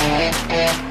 Yeah, yeah, yeah.